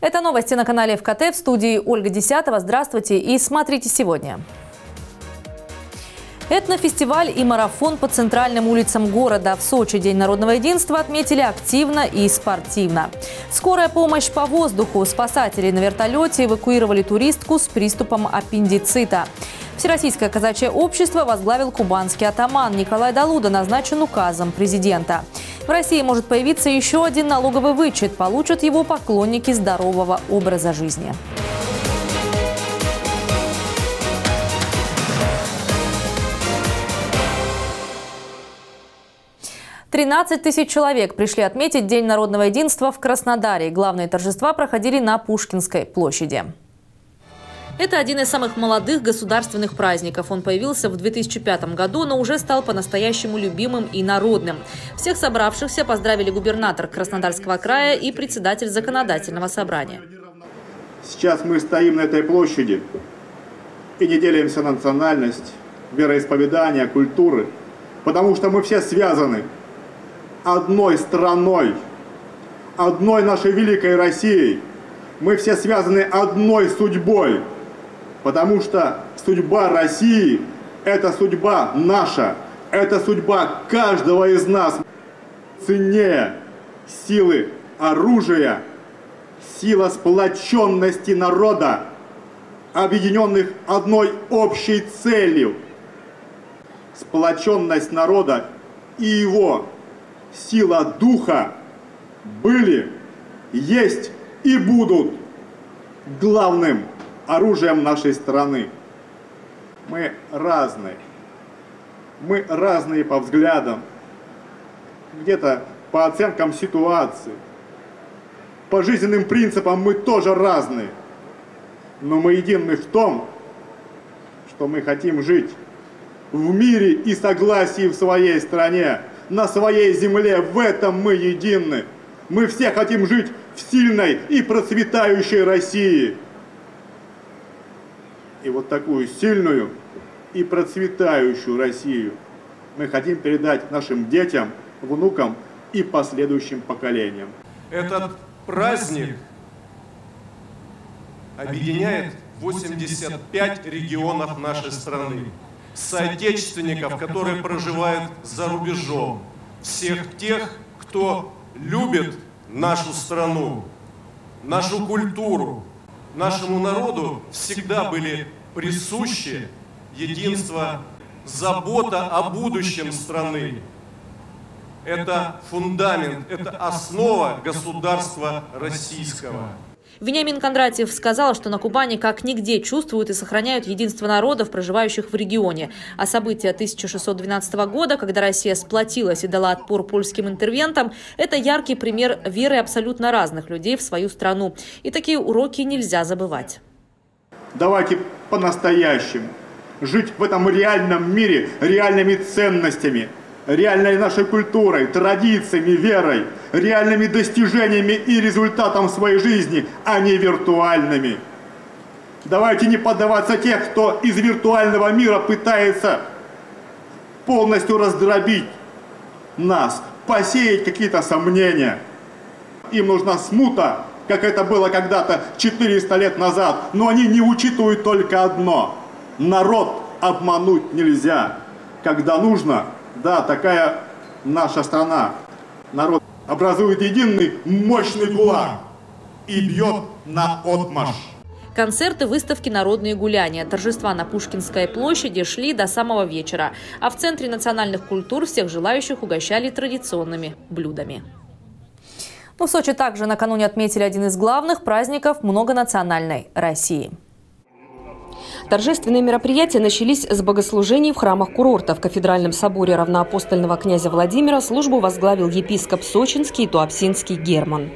Это новости на канале ФКТ в студии Ольга Десятого. Здравствуйте и смотрите сегодня. Этнофестиваль и марафон по центральным улицам города. В Сочи День народного единства отметили активно и спортивно. Скорая помощь по воздуху. Спасатели на вертолете эвакуировали туристку с приступом аппендицита. Всероссийское казачье общество возглавил кубанский атаман. Николай Далуда назначен указом президента. В России может появиться еще один налоговый вычет. Получат его поклонники здорового образа жизни. 13 тысяч человек пришли отметить День народного единства в Краснодаре. Главные торжества проходили на Пушкинской площади. Это один из самых молодых государственных праздников. Он появился в 2005 году, но уже стал по-настоящему любимым и народным. Всех собравшихся поздравили губернатор Краснодарского края и председатель законодательного собрания. Сейчас мы стоим на этой площади и не делимся на национальность, вероисповедание, культуры, потому что мы все связаны одной страной, одной нашей великой Россией. Мы все связаны одной судьбой – Потому что судьба России – это судьба наша, это судьба каждого из нас. Ценнее силы оружия, сила сплоченности народа, объединенных одной общей целью. Сплоченность народа и его сила духа были, есть и будут главным оружием нашей страны. Мы разные. Мы разные по взглядам, где-то по оценкам ситуации. По жизненным принципам мы тоже разные. Но мы едины в том, что мы хотим жить в мире и согласии в своей стране, на своей земле. В этом мы едины. Мы все хотим жить в сильной и процветающей России. И вот такую сильную и процветающую Россию мы хотим передать нашим детям, внукам и последующим поколениям. Этот праздник объединяет 85 регионов нашей страны, соотечественников, которые проживают за рубежом, всех тех, кто любит нашу страну, нашу культуру, нашему народу всегда были присущи единство, забота о будущем страны. Это фундамент, это основа государства российского. Вениамин Кондратьев сказал, что на Кубани как нигде чувствуют и сохраняют единство народов, проживающих в регионе. А события 1612 года, когда Россия сплотилась и дала отпор польским интервентам, это яркий пример веры абсолютно разных людей в свою страну. И такие уроки нельзя забывать. Давайте по-настоящему жить в этом реальном мире реальными ценностями – реальной нашей культурой, традициями, верой, реальными достижениями и результатом своей жизни, а не виртуальными. Давайте не поддаваться тех, кто из виртуального мира пытается полностью раздробить нас, посеять какие-то сомнения. Им нужна смута, как это было когда-то 400 лет назад, но они не учитывают только одно. Народ обмануть нельзя. Когда нужно, да, такая наша страна. Народ образует единый мощный кулак и бьет на отмаш. Концерты, выставки, народные гуляния. Торжества на Пушкинской площади шли до самого вечера. А в Центре национальных культур всех желающих угощали традиционными блюдами. Ну, в Сочи также накануне отметили один из главных праздников многонациональной России. Торжественные мероприятия начались с богослужений в храмах курорта. В кафедральном соборе равноапостольного князя Владимира службу возглавил епископ Сочинский и Туапсинский Герман.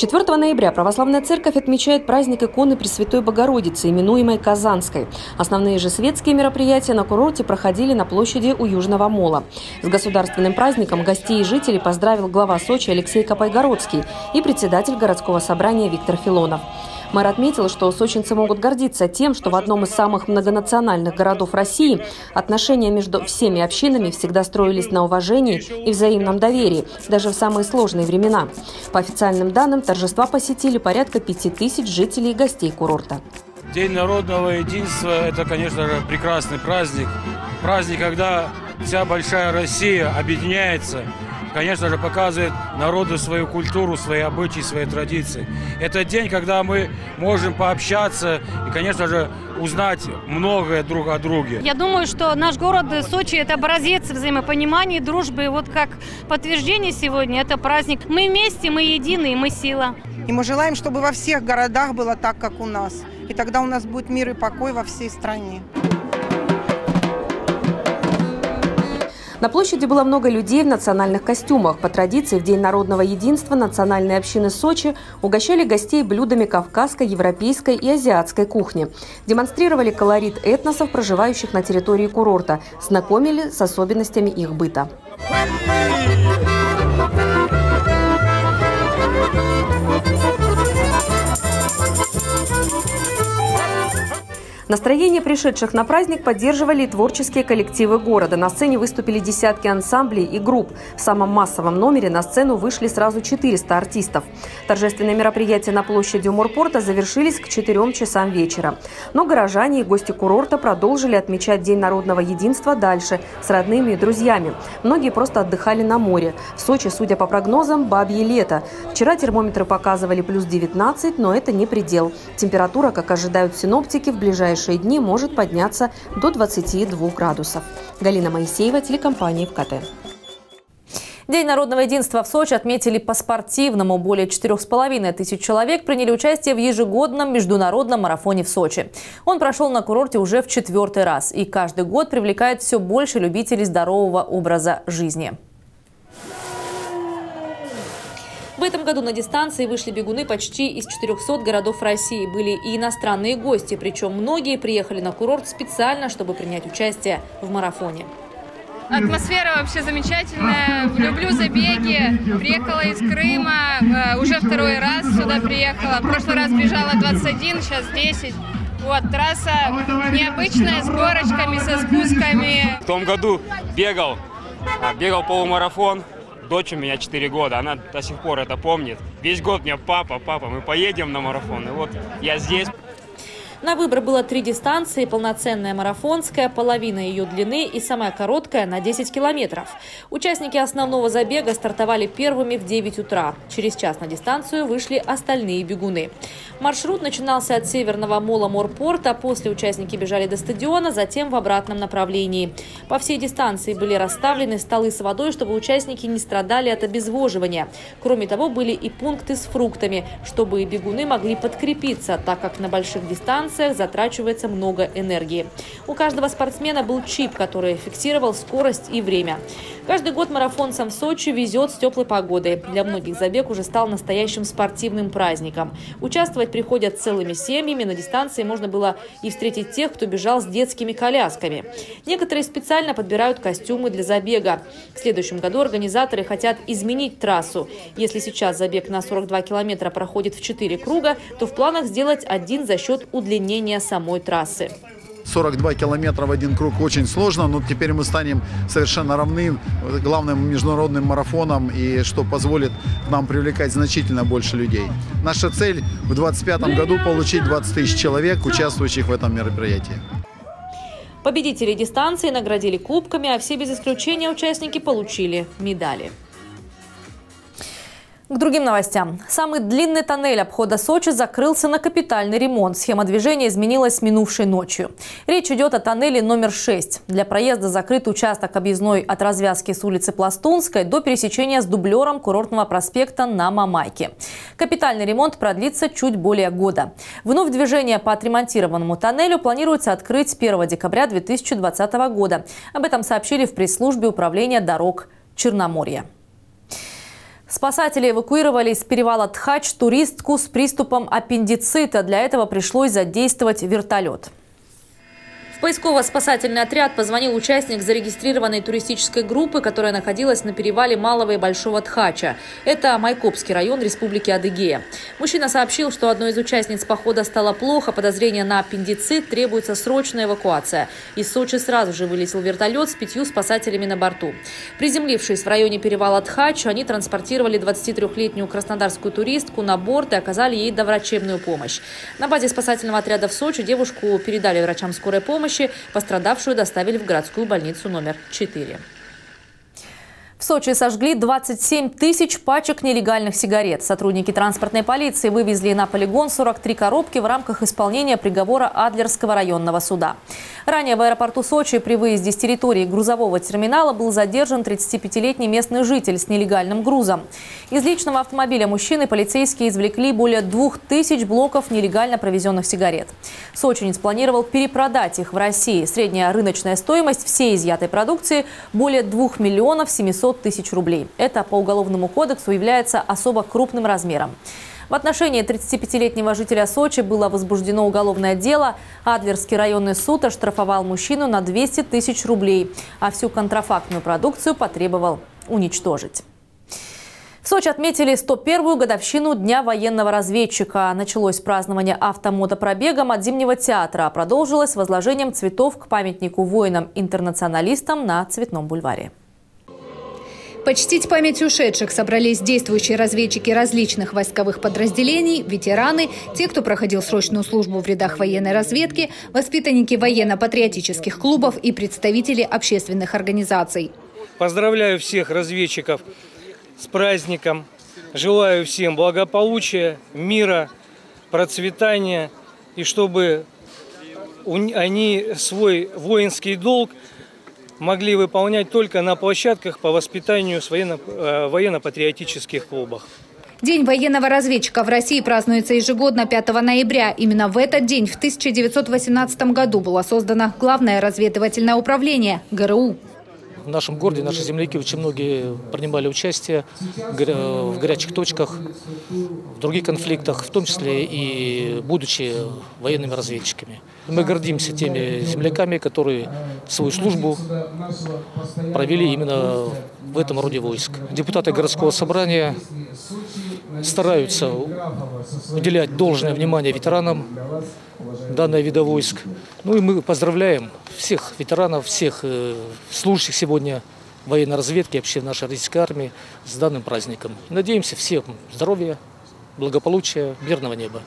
4 ноября Православная Церковь отмечает праздник иконы Пресвятой Богородицы, именуемой Казанской. Основные же светские мероприятия на курорте проходили на площади у Южного мола. С государственным праздником гостей и жителей поздравил глава Сочи Алексей Капайгородский и председатель городского собрания Виктор Филонов. Мэр отметил, что сочинцы могут гордиться тем, что в одном из самых многонациональных городов России отношения между всеми общинами всегда строились на уважении и взаимном доверии, даже в самые сложные времена. По официальным данным, торжества посетили порядка пяти тысяч жителей и гостей курорта. День народного единства – это, конечно же, прекрасный праздник. Праздник, когда вся большая Россия объединяется, конечно же, показывает народу свою культуру, свои обычаи, свои традиции. Это день, когда мы можем пообщаться и, конечно же, узнать многое друг о друге. Я думаю, что наш город Сочи – это образец взаимопонимания, дружбы. И вот как подтверждение сегодня – это праздник. Мы вместе, мы едины, мы сила. И мы желаем, чтобы во всех городах было так, как у нас. И тогда у нас будет мир и покой во всей стране. На площади было много людей в национальных костюмах. По традиции, в День народного единства национальные общины Сочи угощали гостей блюдами кавказской, европейской и азиатской кухни. Демонстрировали колорит этносов, проживающих на территории курорта. Знакомили с особенностями их быта. Настроение пришедших на праздник поддерживали и творческие коллективы города. На сцене выступили десятки ансамблей и групп. В самом массовом номере на сцену вышли сразу 400 артистов. Торжественные мероприятия на площади Морпорта завершились к 4 часам вечера. Но горожане и гости курорта продолжили отмечать День народного единства дальше, с родными и друзьями. Многие просто отдыхали на море. В Сочи, судя по прогнозам, бабье лето. Вчера термометры показывали плюс 19, но это не предел. Температура, как ожидают синоптики, в ближайшие ближайшие дни может подняться до 22 градусов. Галина Моисеева, телекомпания ВКТ. День народного единства в Сочи отметили по-спортивному. Более 4,5 тысяч человек приняли участие в ежегодном международном марафоне в Сочи. Он прошел на курорте уже в четвертый раз и каждый год привлекает все больше любителей здорового образа жизни. В этом году на дистанции вышли бегуны почти из 400 городов России. Были и иностранные гости, причем многие приехали на курорт специально, чтобы принять участие в марафоне. Атмосфера вообще замечательная. Люблю забеги. Приехала из Крыма. Э, уже второй раз сюда приехала. В прошлый раз бежала 21, сейчас 10. Вот, трасса необычная, с горочками, со спусками. В том году бегал, бегал полумарафон дочь у меня 4 года, она до сих пор это помнит. Весь год мне папа, папа, мы поедем на марафон. И вот я здесь. На выбор было три дистанции, полноценная марафонская, половина ее длины и самая короткая на 10 километров. Участники основного забега стартовали первыми в 9 утра. Через час на дистанцию вышли остальные бегуны. Маршрут начинался от северного мола Морпорта, после участники бежали до стадиона, затем в обратном направлении. По всей дистанции были расставлены столы с водой, чтобы участники не страдали от обезвоживания. Кроме того, были и пункты с фруктами, чтобы бегуны могли подкрепиться, так как на больших дистанциях дистанциях затрачивается много энергии. У каждого спортсмена был чип, который фиксировал скорость и время. Каждый год марафонцам в Сочи везет с теплой погодой. Для многих забег уже стал настоящим спортивным праздником. Участвовать приходят целыми семьями. На дистанции можно было и встретить тех, кто бежал с детскими колясками. Некоторые специально подбирают костюмы для забега. В следующем году организаторы хотят изменить трассу. Если сейчас забег на 42 километра проходит в 4 круга, то в планах сделать один за счет удлинения удлинения самой трассы. 42 километра в один круг очень сложно, но теперь мы станем совершенно равны главным международным марафоном, и что позволит нам привлекать значительно больше людей. Наша цель в 2025 году получить 20 тысяч человек, участвующих в этом мероприятии. Победители дистанции наградили кубками, а все без исключения участники получили медали. К другим новостям. Самый длинный тоннель обхода Сочи закрылся на капитальный ремонт. Схема движения изменилась минувшей ночью. Речь идет о тоннеле номер 6. Для проезда закрыт участок объездной от развязки с улицы Пластунской до пересечения с дублером курортного проспекта на Мамайке. Капитальный ремонт продлится чуть более года. Вновь движение по отремонтированному тоннелю планируется открыть 1 декабря 2020 года. Об этом сообщили в пресс-службе управления дорог Черноморья. Спасатели эвакуировали из перевала Тхач туристку с приступом аппендицита. Для этого пришлось задействовать вертолет. Поисково-спасательный отряд позвонил участник зарегистрированной туристической группы, которая находилась на перевале Малого и Большого Тхача. Это Майкопский район Республики Адыгея. Мужчина сообщил, что одной из участниц похода стало плохо, подозрение на аппендицит, требуется срочная эвакуация. Из Сочи сразу же вылетел вертолет с пятью спасателями на борту. Приземлившись в районе перевала Тхач, они транспортировали 23-летнюю краснодарскую туристку на борт и оказали ей доврачебную помощь. На базе спасательного отряда в Сочи девушку передали врачам скорой помощи, пострадавшую доставили в городскую больницу номер 4. В Сочи сожгли 27 тысяч пачек нелегальных сигарет. Сотрудники транспортной полиции вывезли на полигон 43 коробки в рамках исполнения приговора Адлерского районного суда. Ранее в аэропорту Сочи при выезде с территории грузового терминала был задержан 35-летний местный житель с нелегальным грузом. Из личного автомобиля мужчины полицейские извлекли более 2000 блоков нелегально провезенных сигарет. Сочинец планировал перепродать их в России. Средняя рыночная стоимость всей изъятой продукции – более 2 миллионов 700 500 тысяч рублей. Это по Уголовному кодексу является особо крупным размером. В отношении 35-летнего жителя Сочи было возбуждено уголовное дело. Адлерский районный суд оштрафовал мужчину на 200 тысяч рублей, а всю контрафактную продукцию потребовал уничтожить. В Сочи отметили 101-ю годовщину Дня военного разведчика. Началось празднование автомотопробегом от Зимнего театра, а продолжилось возложением цветов к памятнику воинам-интернационалистам на Цветном бульваре. Почтить память ушедших собрались действующие разведчики различных войсковых подразделений, ветераны, те, кто проходил срочную службу в рядах военной разведки, воспитанники военно-патриотических клубов и представители общественных организаций. Поздравляю всех разведчиков с праздником. Желаю всем благополучия, мира, процветания и чтобы они свой воинский долг могли выполнять только на площадках по воспитанию в э, военно-патриотических клубах. День военного разведчика в России празднуется ежегодно 5 ноября. Именно в этот день в 1918 году было создано Главное разведывательное управление ГРУ. В нашем городе наши земляки очень многие принимали участие в горячих точках, в других конфликтах, в том числе и будучи военными разведчиками. Мы гордимся теми земляками, которые свою службу провели именно в этом роде войск. Депутаты городского собрания стараются уделять должное внимание ветеранам данного вида войск. Ну и мы поздравляем всех ветеранов, всех э, служащих сегодня военной разведки, вообще нашей российской армии с данным праздником. Надеемся всем здоровья, благополучия, мирного неба.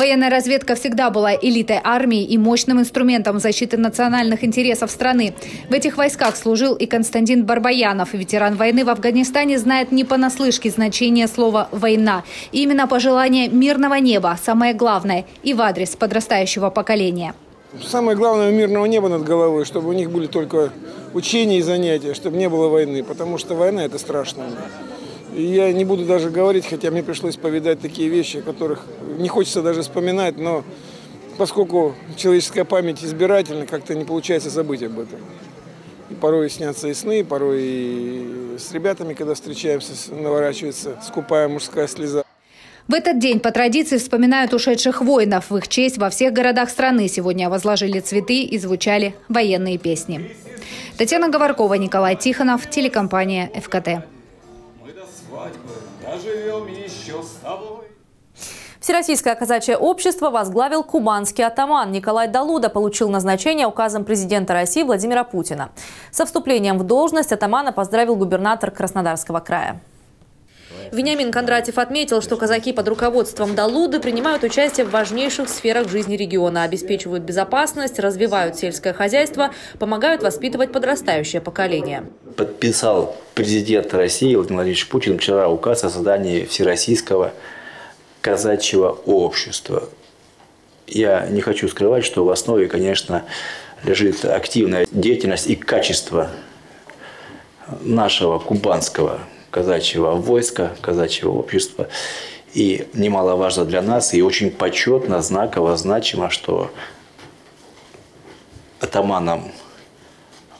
Военная разведка всегда была элитой армии и мощным инструментом защиты национальных интересов страны. В этих войсках служил и Константин Барбаянов. Ветеран войны в Афганистане знает не понаслышке значение слова «война». И именно пожелание мирного неба – самое главное и в адрес подрастающего поколения. Самое главное – мирного неба над головой, чтобы у них были только учения и занятия, чтобы не было войны, потому что война – это страшно. Я не буду даже говорить, хотя мне пришлось повидать такие вещи, о которых не хочется даже вспоминать, но поскольку человеческая память избирательна, как-то не получается забыть об этом. И порой снятся и сны, порой и с ребятами, когда встречаемся, наворачивается скупая мужская слеза. В этот день по традиции вспоминают ушедших воинов. В их честь во всех городах страны сегодня возложили цветы и звучали военные песни. Татьяна Говоркова, Николай Тихонов, телекомпания «ФКТ» заживем еще с тобой. Всероссийское казачье общество возглавил кубанский атаман. Николай Далуда получил назначение указом президента России Владимира Путина. Со вступлением в должность атамана поздравил губернатор Краснодарского края. Вениамин Кондратьев отметил, что казаки под руководством Далуды принимают участие в важнейших сферах жизни региона, обеспечивают безопасность, развивают сельское хозяйство, помогают воспитывать подрастающее поколение. Подписал президент России Владимир Владимирович Путин вчера указ о создании Всероссийского казачьего общества. Я не хочу скрывать, что в основе, конечно, лежит активная деятельность и качество нашего кубанского казачьего войска, казачьего общества. И немаловажно для нас, и очень почетно, знаково, значимо, что атаманом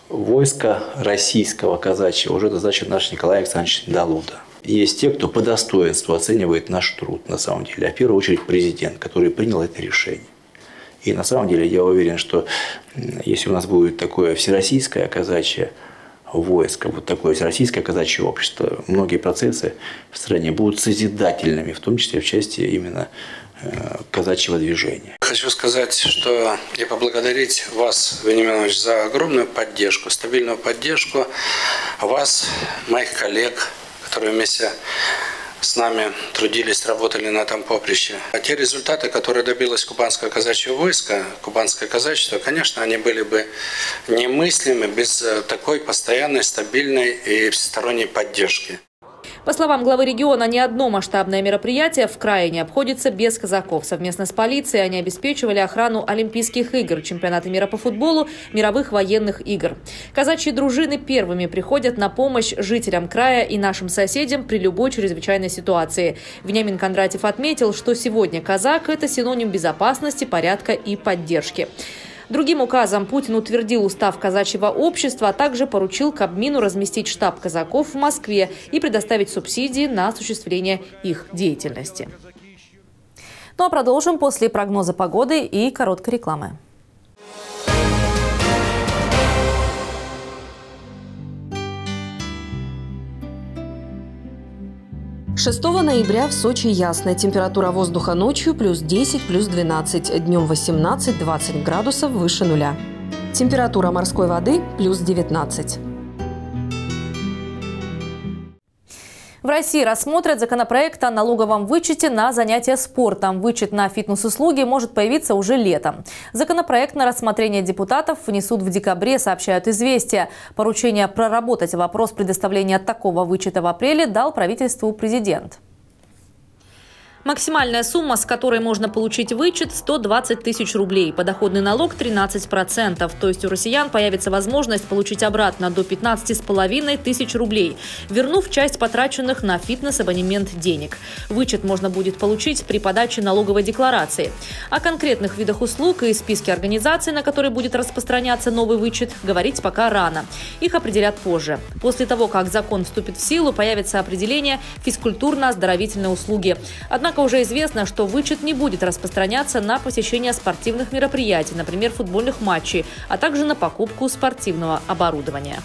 войска российского казачьего уже назначен наш Николай Александрович Далуда. Есть те, кто по достоинству оценивает наш труд на самом деле. А в первую очередь президент, который принял это решение. И на самом деле я уверен, что если у нас будет такое всероссийское казачье войско, вот такое всероссийское казачье общество, многие процессы в стране будут созидательными, в том числе в части именно э, казачьего движения. Хочу сказать, что и поблагодарить вас, Вениамин Иванович, за огромную поддержку, стабильную поддержку вас, моих коллег, которые вместе с нами трудились, работали на этом поприще. А те результаты, которые добилось Кубанское казачье войско, Кубанское казачество, конечно, они были бы немыслимы без э, такой постоянной, стабильной и всесторонней поддержки. По словам главы региона, ни одно масштабное мероприятие в крае не обходится без казаков. Совместно с полицией они обеспечивали охрану Олимпийских игр, чемпионата мира по футболу, мировых военных игр. Казачьи дружины первыми приходят на помощь жителям края и нашим соседям при любой чрезвычайной ситуации. Вениамин Кондратьев отметил, что сегодня казак – это синоним безопасности, порядка и поддержки. Другим указом Путин утвердил устав казачьего общества, а также поручил Кабмину разместить штаб казаков в Москве и предоставить субсидии на осуществление их деятельности. Ну а продолжим после прогноза погоды и короткой рекламы. 6 ноября в Сочи ясно. Температура воздуха ночью плюс 10, плюс 12. Днем 18-20 градусов выше нуля. Температура морской воды плюс 19. России рассмотрят законопроект о налоговом вычете на занятия спортом. Вычет на фитнес-услуги может появиться уже летом. Законопроект на рассмотрение депутатов внесут в декабре, сообщают «Известия». Поручение проработать вопрос предоставления такого вычета в апреле дал правительству президент. Максимальная сумма, с которой можно получить вычет – 120 тысяч рублей. Подоходный налог – 13%. То есть у россиян появится возможность получить обратно до 15,5 тысяч рублей, вернув часть потраченных на фитнес-абонемент денег. Вычет можно будет получить при подаче налоговой декларации. О конкретных видах услуг и списке организаций, на которые будет распространяться новый вычет, говорить пока рано. Их определят позже. После того, как закон вступит в силу, появится определение физкультурно-оздоровительной услуги. Однако Однако уже известно, что вычет не будет распространяться на посещение спортивных мероприятий, например, футбольных матчей, а также на покупку спортивного оборудования.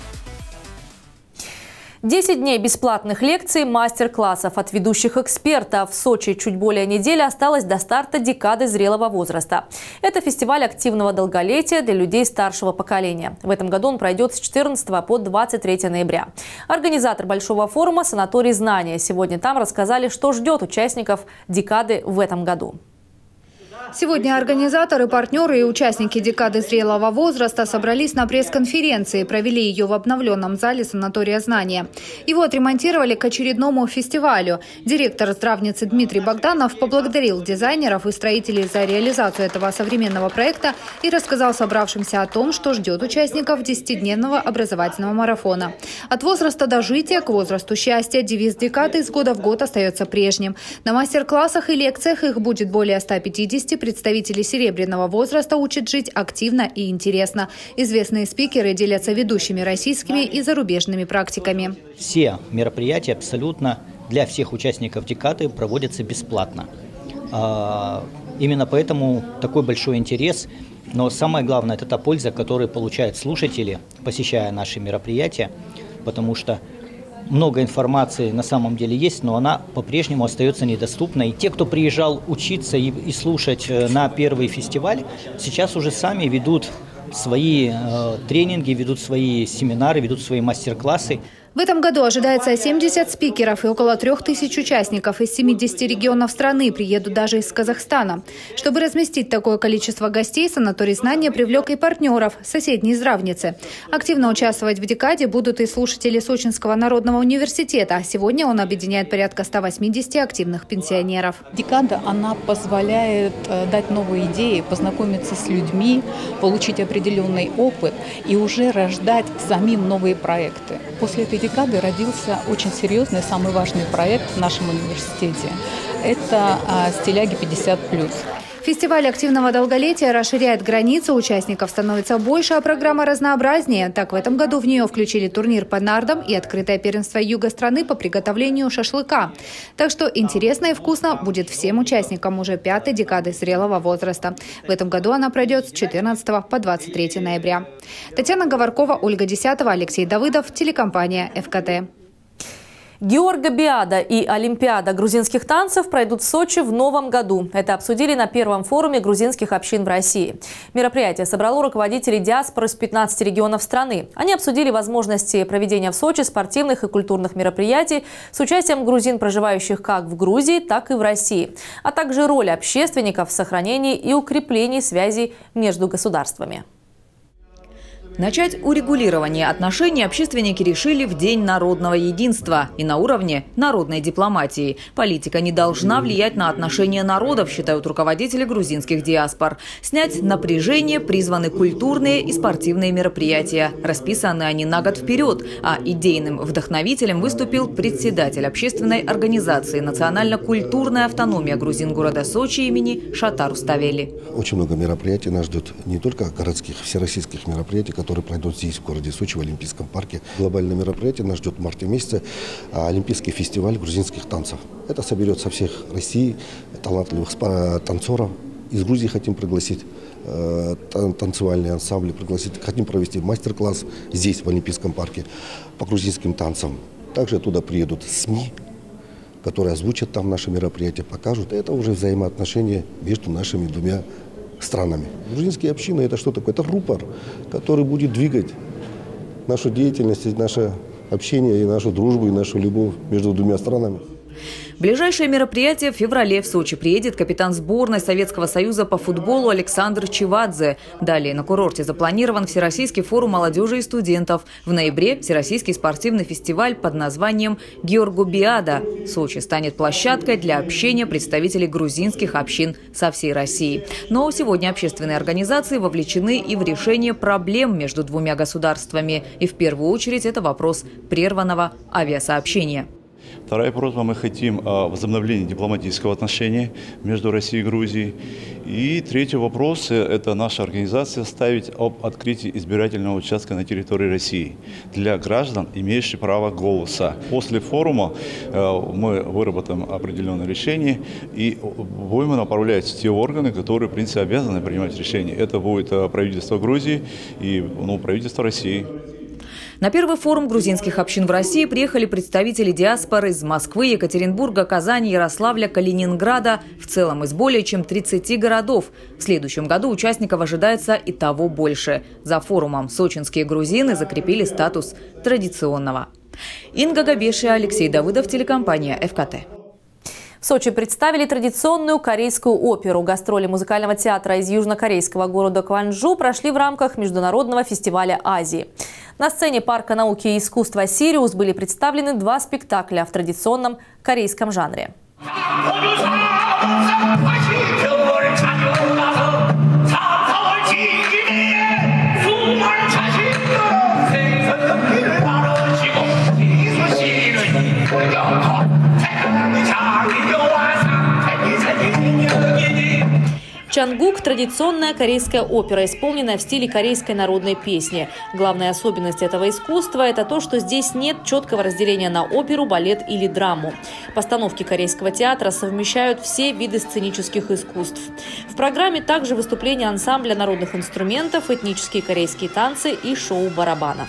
10 дней бесплатных лекций, мастер-классов от ведущих экспертов. В Сочи чуть более недели осталось до старта декады зрелого возраста. Это фестиваль активного долголетия для людей старшего поколения. В этом году он пройдет с 14 по 23 ноября. Организатор большого форума «Санаторий знания». Сегодня там рассказали, что ждет участников декады в этом году. Сегодня организаторы, партнеры и участники декады зрелого возраста собрались на пресс-конференции, провели ее в обновленном зале санатория «Знания». Его отремонтировали к очередному фестивалю. Директор здравницы Дмитрий Богданов поблагодарил дизайнеров и строителей за реализацию этого современного проекта и рассказал собравшимся о том, что ждет участников 10-дневного образовательного марафона. От возраста дожития к возрасту счастья девиз декады из года в год остается прежним. На мастер-классах и лекциях их будет более 150 представители серебряного возраста учат жить активно и интересно. Известные спикеры делятся ведущими российскими и зарубежными практиками. Все мероприятия абсолютно для всех участников декады проводятся бесплатно. А, именно поэтому такой большой интерес. Но самое главное – это та польза, которую получают слушатели, посещая наши мероприятия, потому что много информации на самом деле есть, но она по-прежнему остается недоступной. Те, кто приезжал учиться и, и слушать э, на первый фестиваль, сейчас уже сами ведут свои э, тренинги, ведут свои семинары, ведут свои мастер-классы. В этом году ожидается 70 спикеров и около 3000 участников из 70 регионов страны приедут даже из Казахстана. Чтобы разместить такое количество гостей, санаторий знания привлек и партнеров, соседней здравницы. Активно участвовать в декаде будут и слушатели Сочинского народного университета. Сегодня он объединяет порядка 180 активных пенсионеров. Декада, она позволяет э, дать новые идеи, познакомиться с людьми, получить определенный опыт и уже рождать самим новые проекты. После этой декады родился очень серьезный, самый важный проект в нашем университете. Это а, «Стиляги 50+.» Фестиваль активного долголетия расширяет границы, участников становится больше, а программа разнообразнее. Так, в этом году в нее включили турнир по нардам и открытое первенство юга страны по приготовлению шашлыка. Так что интересно и вкусно будет всем участникам уже пятой декады зрелого возраста. В этом году она пройдет с 14 по 23 ноября. Татьяна Говоркова, Ольга Десятова, Алексей Давыдов, телекомпания «ФКТ». Георга и Олимпиада грузинских танцев пройдут в Сочи в новом году. Это обсудили на первом форуме грузинских общин в России. Мероприятие собрало руководителей диаспоры с 15 регионов страны. Они обсудили возможности проведения в Сочи спортивных и культурных мероприятий с участием грузин, проживающих как в Грузии, так и в России, а также роль общественников в сохранении и укреплении связей между государствами. Начать урегулирование отношений общественники решили в День народного единства и на уровне народной дипломатии. Политика не должна влиять на отношения народов, считают руководители грузинских диаспор. Снять напряжение призваны культурные и спортивные мероприятия. Расписаны они на год вперед, а идейным вдохновителем выступил председатель общественной организации «Национально-культурная автономия грузин города Сочи» имени Шатар Уставели. Очень много мероприятий нас ждет, не только городских, всероссийских мероприятий, которые пройдут здесь, в городе Сочи, в Олимпийском парке. Глобальное мероприятие нас ждет в марте месяце, а, Олимпийский фестиваль грузинских танцев. Это соберет со всех России талантливых танцоров. Из Грузии хотим пригласить э, танцевальные ансамбли, пригласить. Хотим провести мастер-класс здесь, в Олимпийском парке, по грузинским танцам. Также туда приедут СМИ, которые озвучат там наши мероприятия, покажут. Это уже взаимоотношения между нашими двумя странами. Грузинские общины – это что такое? Это рупор, который будет двигать нашу деятельность, наше общение, и нашу дружбу, и нашу любовь между двумя странами. Ближайшее мероприятие в феврале в Сочи приедет капитан сборной Советского Союза по футболу Александр Чевадзе. Далее на курорте запланирован Всероссийский форум молодежи и студентов. В ноябре Всероссийский спортивный фестиваль под названием «Георгу Биада». Сочи станет площадкой для общения представителей грузинских общин со всей России. Но сегодня общественные организации вовлечены и в решение проблем между двумя государствами. И в первую очередь это вопрос прерванного авиасообщения. Вторая просьба, мы хотим а, возобновления дипломатического отношения между Россией и Грузией. И третий вопрос – это наша организация ставить об открытии избирательного участка на территории России для граждан, имеющих право голоса. После форума э, мы выработаем определенные решения и будем направлять те органы, которые, в принципе, обязаны принимать решения. Это будет э, правительство Грузии и ну, правительство России. На первый форум грузинских общин в России приехали представители диаспоры из Москвы, Екатеринбурга, Казани, Ярославля, Калининграда, в целом из более чем 30 городов. В следующем году участников ожидается и того больше. За форумом сочинские грузины закрепили статус традиционного. Инга Габеши, Алексей Давыдов, телекомпания «ФКТ». В Сочи представили традиционную корейскую оперу. Гастроли музыкального театра из южнокорейского города Кванджу прошли в рамках Международного фестиваля Азии. На сцене Парка науки и искусства «Сириус» были представлены два спектакля в традиционном корейском жанре. Чангук – традиционная корейская опера, исполненная в стиле корейской народной песни. Главная особенность этого искусства – это то, что здесь нет четкого разделения на оперу, балет или драму. Постановки корейского театра совмещают все виды сценических искусств. В программе также выступления ансамбля народных инструментов, этнические корейские танцы и шоу барабанов.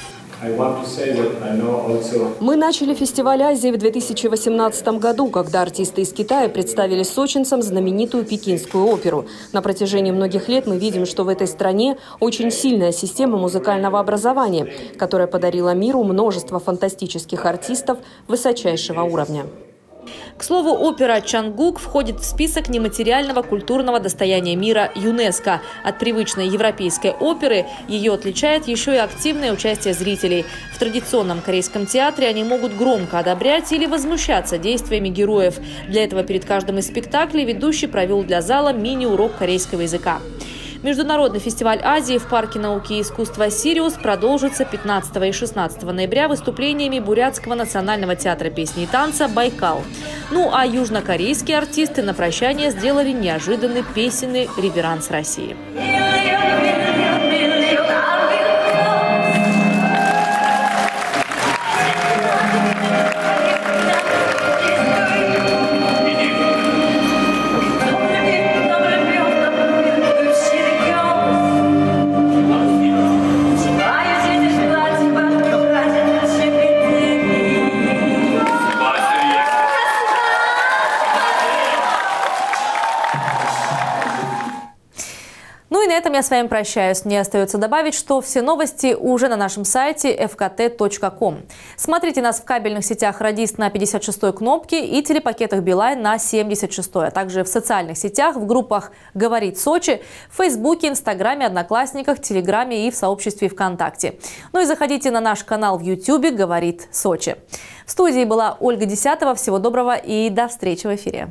Мы начали фестиваль Азии в 2018 году, когда артисты из Китая представили сочинцам знаменитую пекинскую оперу. На протяжении многих лет мы видим, что в этой стране очень сильная система музыкального образования, которая подарила миру множество фантастических артистов высочайшего уровня. К слову, опера «Чангук» входит в список нематериального культурного достояния мира ЮНЕСКО. От привычной европейской оперы ее отличает еще и активное участие зрителей. В традиционном корейском театре они могут громко одобрять или возмущаться действиями героев. Для этого перед каждым из спектаклей ведущий провел для зала мини-урок корейского языка. Международный фестиваль Азии в Парке науки и искусства «Сириус» продолжится 15 и 16 ноября выступлениями Бурятского национального театра песни и танца «Байкал». Ну а южнокорейские артисты на прощание сделали неожиданный песенный реверанс России. На этом я с вами прощаюсь. Мне остается добавить, что все новости уже на нашем сайте fkt.com. Смотрите нас в кабельных сетях «Радист» на 56-й кнопке и телепакетах «Билайн» на 76-й, а также в социальных сетях, в группах «Говорит Сочи», в Фейсбуке, Инстаграме, Одноклассниках, Телеграме и в сообществе ВКонтакте. Ну и заходите на наш канал в Ютьюбе «Говорит Сочи». В студии была Ольга Десятова. Всего доброго и до встречи в эфире.